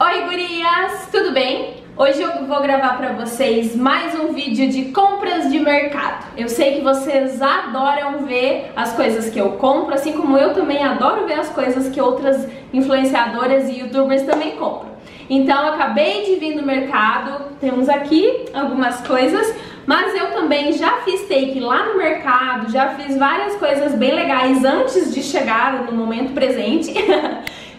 Oi gurias, tudo bem? Hoje eu vou gravar pra vocês mais um vídeo de compras de mercado. Eu sei que vocês adoram ver as coisas que eu compro, assim como eu também adoro ver as coisas que outras influenciadoras e youtubers também compram. Então acabei de vir no mercado, temos aqui algumas coisas, mas eu também já fiz take lá no mercado, já fiz várias coisas bem legais antes de chegar no momento presente.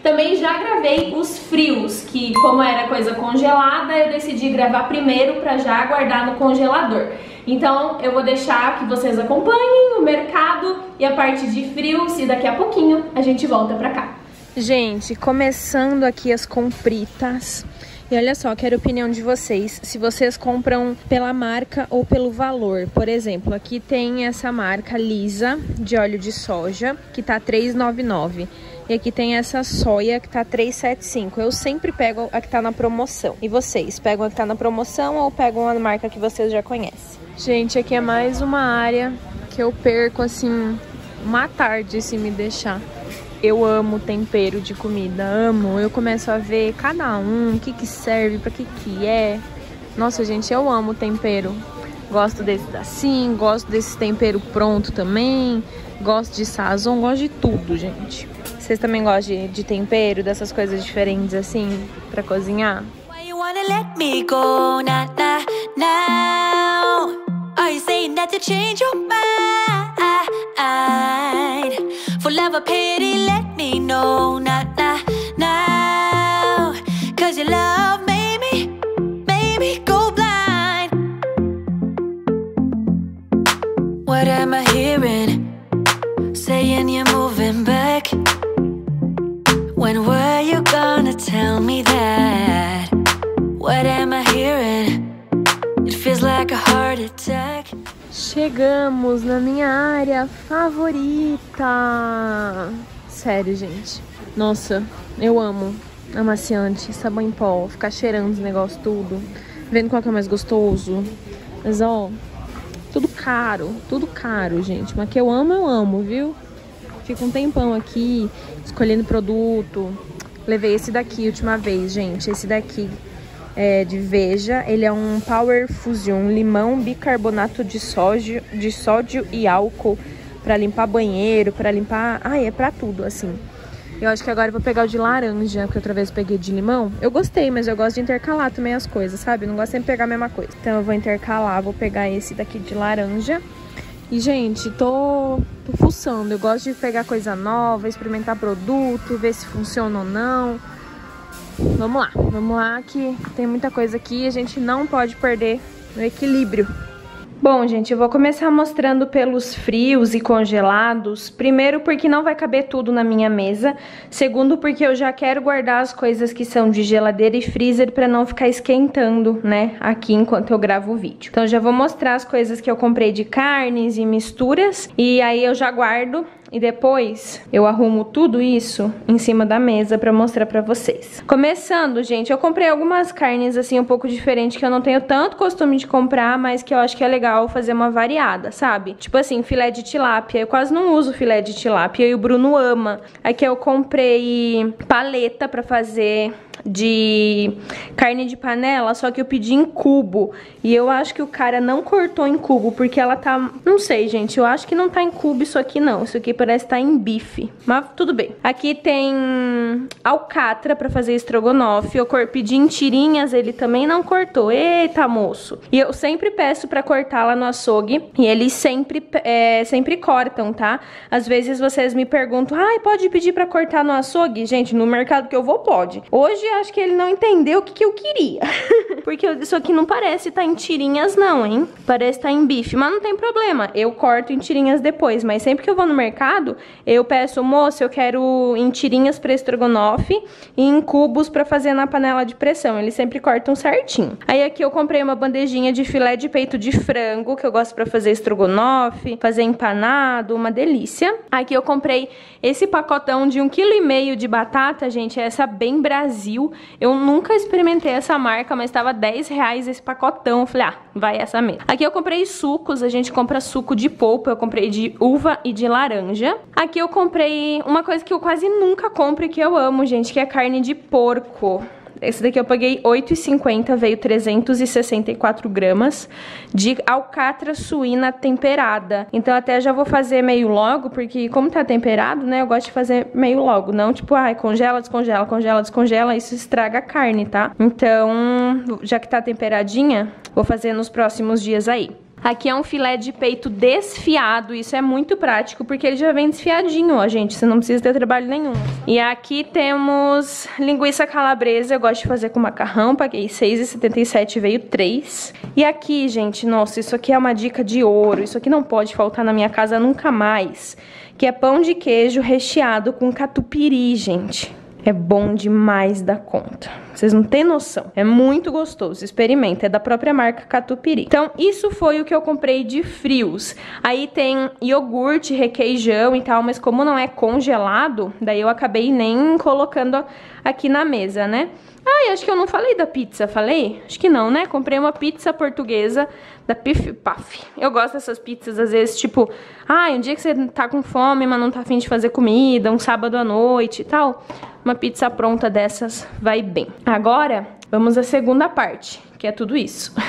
Também já gravei os frios, que como era coisa congelada, eu decidi gravar primeiro para já guardar no congelador. Então eu vou deixar que vocês acompanhem o mercado e a parte de frios e daqui a pouquinho a gente volta pra cá. Gente, começando aqui as compritas. E olha só, quero a opinião de vocês, se vocês compram pela marca ou pelo valor. Por exemplo, aqui tem essa marca Lisa de óleo de soja, que tá 3,99. E aqui tem essa soia que tá 375. Eu sempre pego a que tá na promoção. E vocês, pegam a que tá na promoção ou pegam a marca que vocês já conhecem? Gente, aqui é mais uma área que eu perco, assim, uma tarde se me deixar. Eu amo tempero de comida, amo. Eu começo a ver cada um, o que que serve, pra que que é. Nossa, gente, eu amo tempero. Gosto desse assim, gosto desse tempero pronto também. Gosto de sazon, gosto de tudo, gente. Vocês também gostam de, de tempero, dessas coisas diferentes assim, pra cozinhar? Why you wanna let me go now? Are you saying that to change your mind? For love or pity, let me know now, now, now. Cause your love made me, made me go blind. What am I hearing? Saying you're moving back. When were Chegamos na minha área favorita. Sério, gente. Nossa, eu amo amaciante, sabão em pó, ficar cheirando os negócios tudo, vendo qual que é mais gostoso. Mas ó, tudo caro, tudo caro, gente. Mas que eu amo, eu amo, viu? Fico um tempão aqui escolhendo produto. Levei esse daqui última vez, gente. Esse daqui é de Veja. Ele é um Power Fusion limão, bicarbonato de sódio, de sódio e álcool para limpar banheiro, para limpar. Ai, é para tudo, assim. Eu acho que agora eu vou pegar o de laranja, porque outra vez eu peguei de limão. Eu gostei, mas eu gosto de intercalar também as coisas, sabe? Eu não gosto sempre de pegar a mesma coisa. Então eu vou intercalar, vou pegar esse daqui de laranja. E, gente, tô, tô fuçando. Eu gosto de pegar coisa nova, experimentar produto, ver se funciona ou não. Vamos lá, vamos lá que tem muita coisa aqui e a gente não pode perder o equilíbrio. Bom, gente, eu vou começar mostrando pelos frios e congelados. Primeiro, porque não vai caber tudo na minha mesa. Segundo, porque eu já quero guardar as coisas que são de geladeira e freezer para não ficar esquentando, né, aqui enquanto eu gravo o vídeo. Então, já vou mostrar as coisas que eu comprei de carnes e misturas. E aí eu já guardo e depois eu arrumo tudo isso em cima da mesa pra mostrar pra vocês. Começando, gente, eu comprei algumas carnes assim um pouco diferentes que eu não tenho tanto costume de comprar, mas que eu acho que é legal fazer uma variada, sabe? Tipo assim, filé de tilápia. Eu quase não uso filé de tilápia e o Bruno ama. Aqui eu comprei paleta pra fazer de carne de panela, só que eu pedi em cubo. E eu acho que o cara não cortou em cubo, porque ela tá... Não sei, gente, eu acho que não tá em cubo isso aqui não. Isso aqui parece estar tá em bife, mas tudo bem. Aqui tem alcatra pra fazer estrogonofe. Eu pedi em tirinhas, ele também não cortou. Eita, moço. E eu sempre peço pra cortar lá no açougue, e eles sempre, é, sempre cortam, tá? Às vezes vocês me perguntam, ai, pode pedir pra cortar no açougue? Gente, no mercado que eu vou, pode. Hoje acho que ele não entendeu o que, que eu queria. Porque isso aqui não parece estar tá em tirinhas não, hein? Parece estar tá em bife, mas não tem problema. Eu corto em tirinhas depois, mas sempre que eu vou no mercado, eu peço, moço, eu quero em tirinhas para estrogonofe e em cubos para fazer na panela de pressão. Eles sempre cortam certinho. Aí aqui eu comprei uma bandejinha de filé de peito de frango, que eu gosto para fazer estrogonofe, fazer empanado, uma delícia. Aqui eu comprei esse pacotão de um quilo e meio de batata, gente, essa bem Brasil. Eu nunca experimentei essa marca, mas estava 10 reais esse pacotão. Eu falei, ah, vai essa mesmo. Aqui eu comprei sucos, a gente compra suco de polpa, eu comprei de uva e de laranja. Aqui eu comprei uma coisa que eu quase nunca compro e que eu amo, gente, que é carne de porco. Esse daqui eu paguei 8,50, veio 364 gramas de alcatra suína temperada. Então até já vou fazer meio logo, porque como tá temperado, né, eu gosto de fazer meio logo. Não tipo, ai, congela, descongela, congela, descongela, isso estraga a carne, tá? Então, já que tá temperadinha, vou fazer nos próximos dias aí. Aqui é um filé de peito desfiado, isso é muito prático porque ele já vem desfiadinho, ó, gente, você não precisa ter trabalho nenhum. E aqui temos linguiça calabresa, eu gosto de fazer com macarrão, paguei R$6,77, veio 3. E aqui, gente, nossa, isso aqui é uma dica de ouro, isso aqui não pode faltar na minha casa nunca mais, que é pão de queijo recheado com catupiry, gente. É bom demais da conta. Vocês não têm noção. É muito gostoso. Experimenta. É da própria marca Catupiry. Então, isso foi o que eu comprei de frios. Aí tem iogurte, requeijão e tal, mas como não é congelado, daí eu acabei nem colocando aqui na mesa, né? Ah, acho que eu não falei da pizza, falei? Acho que não, né? Comprei uma pizza portuguesa da Pif Paf. Eu gosto dessas pizzas, às vezes, tipo, ah, um dia que você tá com fome, mas não tá afim de fazer comida, um sábado à noite e tal. Uma pizza pronta dessas vai bem. Agora, vamos à segunda parte, que é tudo isso.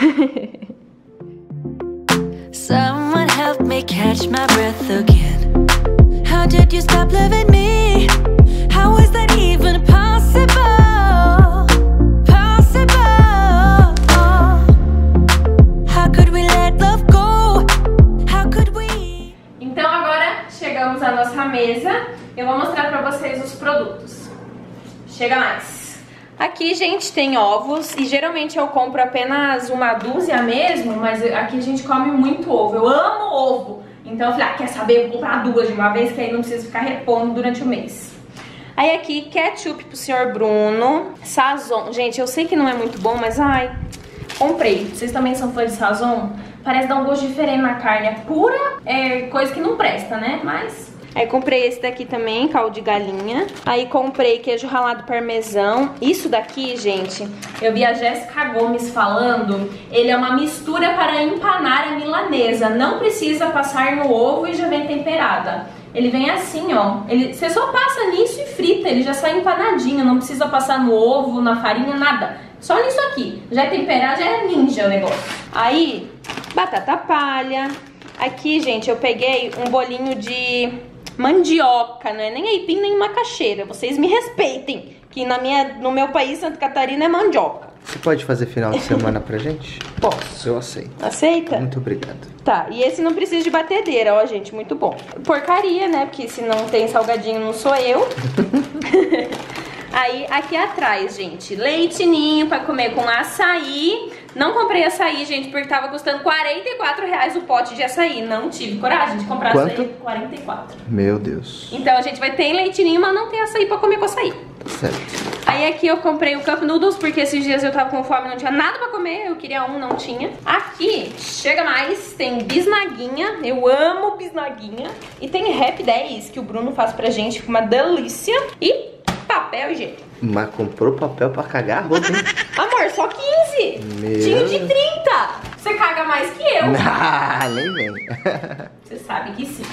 Someone help me catch my breath again. How did you stop loving me? Gente, tem ovos e geralmente eu compro apenas uma dúzia mesmo, mas aqui a gente come muito ovo. Eu amo ovo. Então eu falei, ah, quer saber? Vou comprar duas de uma vez que aí não preciso ficar repondo durante o mês. Aí aqui, ketchup pro senhor Bruno. Sazon. Gente, eu sei que não é muito bom, mas ai, comprei. Vocês também são fãs de Sazon? Parece dar um gosto diferente na carne. É pura é, coisa que não presta, né? Mas Aí comprei esse daqui também, caldo de galinha. Aí comprei queijo ralado parmesão. Isso daqui, gente, eu vi a Jéssica Gomes falando, ele é uma mistura para empanar a milanesa. Não precisa passar no ovo e já vem temperada. Ele vem assim, ó. Ele, você só passa nisso e frita, ele já sai empanadinho. Não precisa passar no ovo, na farinha, nada. Só nisso aqui. Já é temperado, já é ninja o negócio. Aí, batata palha. Aqui, gente, eu peguei um bolinho de mandioca, não é nem aipim nem macaxeira. Vocês me respeitem, que na minha, no meu país, Santa Catarina, é mandioca. Você pode fazer final de semana pra gente? Posso. Eu aceito. Aceita? Muito obrigado. Tá, e esse não precisa de batedeira, ó, gente, muito bom. Porcaria, né? Porque se não tem salgadinho, não sou eu. Aí, aqui atrás, gente, leite ninho pra comer com açaí. Não comprei açaí, gente, porque tava custando 44 reais o pote de açaí. Não tive coragem de comprar Quanto? açaí. 44. Meu Deus. Então a gente vai ter leite ninho, mas não tem açaí pra comer com açaí. Certo. Aí aqui eu comprei o Cup Noodles, porque esses dias eu tava com fome, não tinha nada pra comer, eu queria um, não tinha. Aqui, chega mais, tem bisnaguinha, eu amo bisnaguinha. E tem Rap 10, que o Bruno faz pra gente, uma delícia. E papel higiênico. Mas comprou papel pra cagar a roupa, hein? Amor, só 15. Meu Tinha de 30. Você caga mais que eu. Ah, nem vem. Você sabe que sim.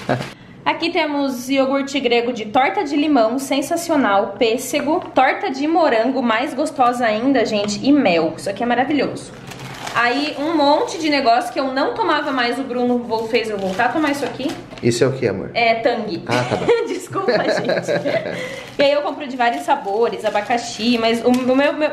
Aqui temos iogurte grego de torta de limão, sensacional, pêssego, torta de morango, mais gostosa ainda, gente, e mel. Isso aqui é maravilhoso. Aí um monte de negócio que eu não tomava mais, o Bruno fez eu voltar a tomar isso aqui. Isso é o que, amor? É tangue. Ah, tá bom. Desculpa, gente. e aí eu compro de vários sabores, abacaxi, mas o, meu, meu, meu,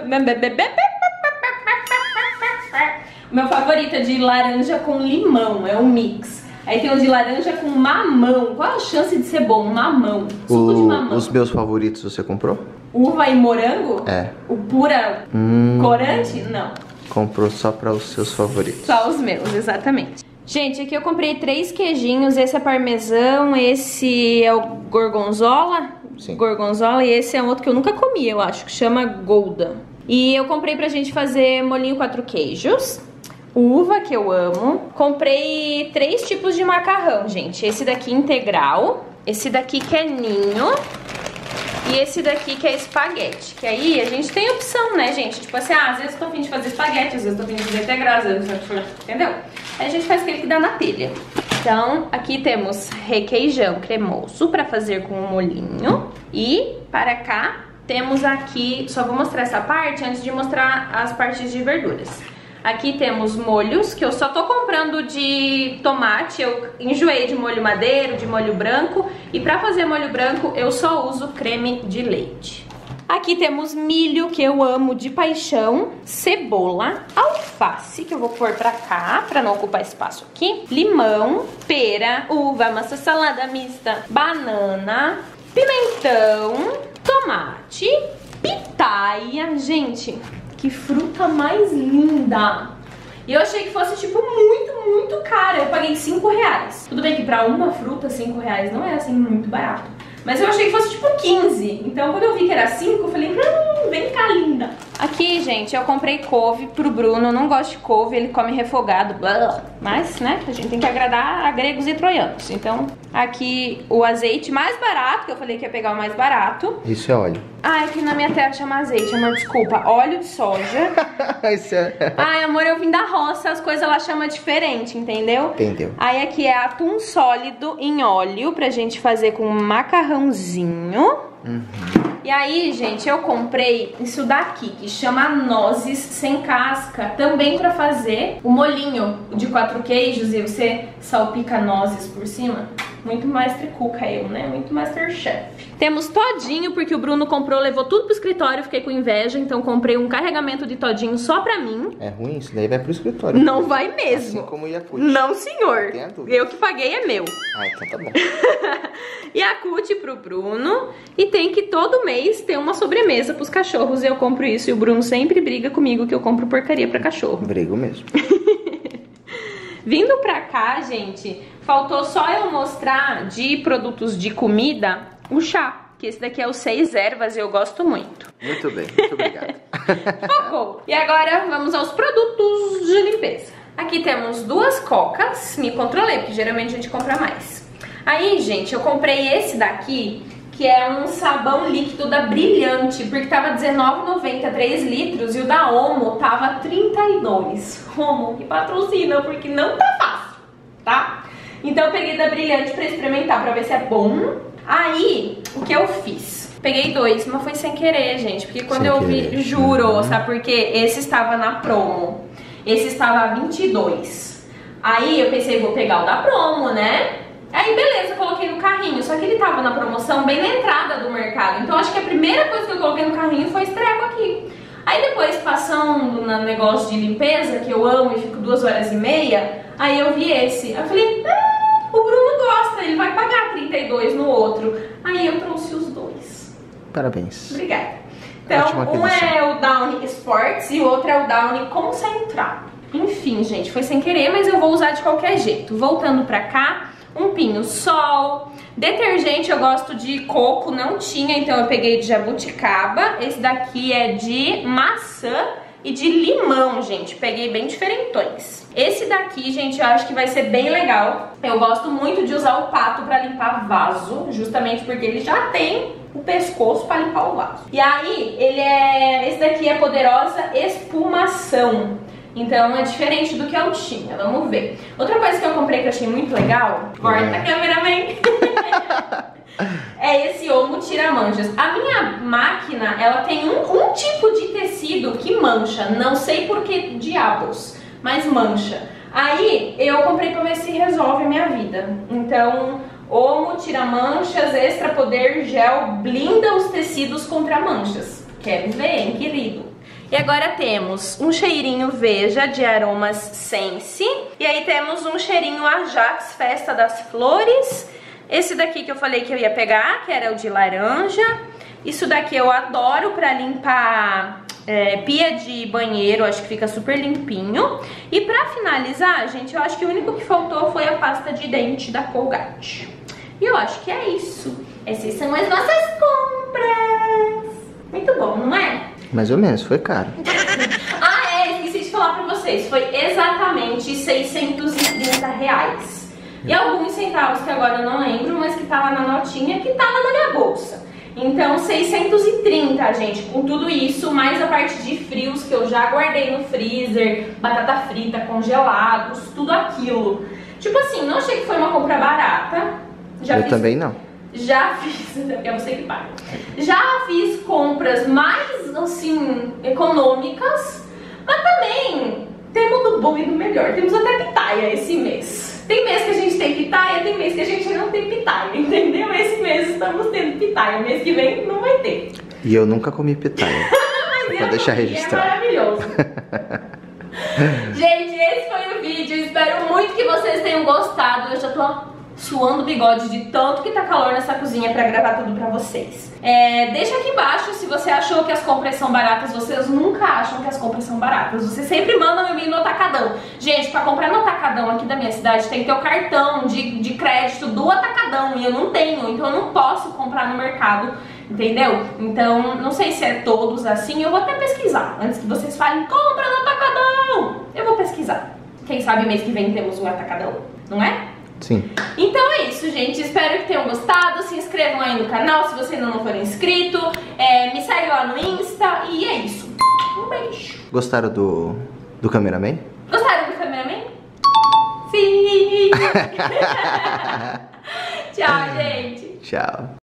o meu favorito é de laranja com limão, é um mix. Aí tem o de laranja com mamão. Qual a chance de ser bom? Mamão. Suco de O- mamão. os meus favoritos você comprou? Uva e morango? É. O pura Hum, corante? Não. Comprou só para os seus favoritos. Só os meus, exatamente. Gente, aqui eu comprei três queijinhos. Esse é parmesão, esse é o gorgonzola. Sim. Gorgonzola e esse é um outro que eu nunca comi, eu acho, que chama Golda. E eu comprei pra gente fazer molinho quatro queijos. Uva, que eu amo. Comprei três tipos de macarrão, gente. Esse daqui integral, esse daqui que é ninho E esse daqui que é espaguete. Que aí a gente tem opção, né, gente? Tipo assim, ah, às vezes eu tô afim de fazer espaguete, às vezes eu tô afim de fazer integral, às vezes eu Entendeu? Aí a gente faz aquele que dá na telha. Então, aqui temos requeijão cremoso pra fazer com o molhinho. E para cá temos aqui, só vou mostrar essa parte antes de mostrar as partes de verduras. Aqui temos molhos, que eu só tô comprando de tomate, eu enjoei de molho madeiro, de molho branco, e pra fazer molho branco eu só uso creme de leite. Aqui temos milho, que eu amo de paixão, cebola, alface, que eu vou pôr pra cá, pra não ocupar espaço aqui, limão, pera, uva, maçã salada mista, banana, pimentão, tomate, pitaia. Gente, que fruta mais linda! E eu achei que fosse, tipo, muito, muito cara. Eu paguei 5 reais. Tudo bem que pra uma fruta, 5 reais não é, assim, muito barato. Mas eu achei que fosse, tipo, 15. Então, quando eu vi que era 5, eu falei, hum, vem cá, linda. Aqui, gente, eu comprei couve pro Bruno. Eu não gosto de couve, ele come refogado. Mas, né, a gente tem que agradar a gregos e troianos. Então, aqui o azeite mais barato, que eu falei que ia pegar o mais barato. Isso é óleo. Ai, que na minha terra chama azeite, amor, desculpa. Óleo de soja. Isso é... Ai, amor, eu vim da roça, as coisas ela chama diferente, entendeu? Entendeu. Aí aqui é atum sólido em óleo pra gente fazer com macarrãozinho. Uhum. E aí, gente, eu comprei isso daqui, que chama nozes sem casca, também pra fazer o molinho de quatro queijos e você salpica nozes por cima. Muito mestre cuca eu, né? Muito masterchef. Temos todinho, porque o Bruno comprou, levou tudo pro escritório, fiquei com inveja, então comprei um carregamento de todinho só pra mim. É ruim? Isso daí vai pro escritório. Não vai mesmo. Assim como o. Não, senhor. Dúvida. Eu que paguei é meu. Ah, então tá bom. Yakut pro Bruno. E tem que todo mês ter uma sobremesa pros cachorros. Eu compro isso e o Bruno sempre briga comigo que eu compro porcaria pra cachorro. Brigo mesmo. Vindo pra cá, gente, faltou só eu mostrar de produtos de comida o chá. Que esse daqui é o seis ervas e eu gosto muito. Muito bem, muito obrigado. Focou. E agora vamos aos produtos de limpeza. Aqui temos duas cocas, me controlei, porque geralmente a gente compra mais. Aí, gente, eu comprei esse daqui, que é um sabão líquido da Brilhante, porque tava R$19,90 3 litros e o da Omo tava 32. Omo, que patrocina, porque não tá fácil, tá? Então eu peguei da Brilhante pra experimentar, pra ver se é bom. Aí, o que eu fiz? Peguei dois, mas foi sem querer, gente, porque quando Sem eu vi, querer. juro, Uhum. sabe por quê? Esse estava na promo, esse estava a 22. Aí eu pensei, vou pegar o da promo, né? Aí beleza, coloquei no carrinho, só que ele tava na promoção bem na entrada do mercado. Então acho que a primeira coisa que eu coloquei no carrinho foi esse treco aqui. Aí depois, passando no negócio de limpeza, que eu amo e fico duas horas e meia, aí eu vi esse. Eu falei, ah, ele vai pagar 32 no outro. Aí eu trouxe os dois. Parabéns. Obrigada. Então, um é o Downy Sports e o outro é o Downy concentrado. Enfim, gente, foi sem querer, mas eu vou usar de qualquer jeito. Voltando pra cá, um pinho sol. Detergente eu gosto de coco, não tinha, então eu peguei de jabuticaba. Esse daqui é de maçã e de limão, gente. Peguei bem diferentões. Esse daqui, gente, eu acho que vai ser bem legal. Eu gosto muito de usar o pato pra limpar vaso, justamente porque ele já tem o pescoço pra limpar o vaso. E aí, ele é... Esse daqui é poderosa espumação. Então é diferente do que eu tinha, vamos ver. Outra coisa que eu comprei que eu achei muito legal, corta É. cameraman, é esse Omo Tira-Manchas. A minha máquina, ela tem um, um tipo de tecido que mancha, não sei por que diabos, mas mancha. Aí eu comprei pra ver se resolve a minha vida. Então, Omo Tira-Manchas Extra Poder Gel blinda os tecidos contra manchas. Quer ver, hein, querido? E agora temos um cheirinho Veja de aromas Sense. E aí temos um cheirinho Ajax Festa das Flores. Esse daqui que eu falei que eu ia pegar, que era o de laranja. Isso daqui eu adoro pra limpar é, pia de banheiro, acho que fica super limpinho. E pra finalizar, gente, eu acho que o único que faltou foi a pasta de dente da Colgate. E eu acho que é isso. Essas são as nossas compras. Muito bom, não é? Mais ou menos, foi caro. Ah, é, esqueci de falar pra vocês. Foi exatamente 630 reais. E alguns centavos que agora eu não lembro, mas que tava na notinha, que tava na minha bolsa. Então 630, gente, com tudo isso, mais a parte de frios que eu já guardei no freezer, batata frita, congelados, tudo aquilo. Tipo assim, não achei que foi uma compra barata. Já eu fiz também não. já fiz, é você que paga. Já fiz compras mais, assim, econômicas, mas também temos do bom e do melhor. Temos até pitaia esse mês. Tem mês que a gente tem pitaia, tem mês que a gente não tem pitaia, entendeu? Esse mês estamos tendo pitaia, mês que vem não vai ter. E eu nunca comi pitaia. Mas Pra eu deixar comi, registrado. É maravilhoso. Gente, esse foi o vídeo. Espero muito que vocês tenham gostado. Eu já tô suando o bigode de tanto que tá calor nessa cozinha pra gravar tudo pra vocês. É, deixa aqui embaixo se você achou que as compras são baratas. Vocês nunca acham que as compras são baratas. Você sempre manda um e-mail no Atacadão. Gente, pra comprar no Atacadão aqui da minha cidade tem que ter o cartão de, de crédito do Atacadão. E eu não tenho, então eu não posso comprar no mercado. Entendeu? Então, não sei se é todos assim, eu vou até pesquisar. Antes que vocês falem, compra no Atacadão! Eu vou pesquisar. Quem sabe mês que vem temos um Atacadão, não é? Sim. Então é isso, gente. Espero que tenham gostado. Se inscrevam aí no canal se você ainda não for inscrito. É, me segue lá no Insta. E é isso. Um beijo. Gostaram do, do cameraman? Gostaram do cameraman? Sim! Tchau, gente. Tchau.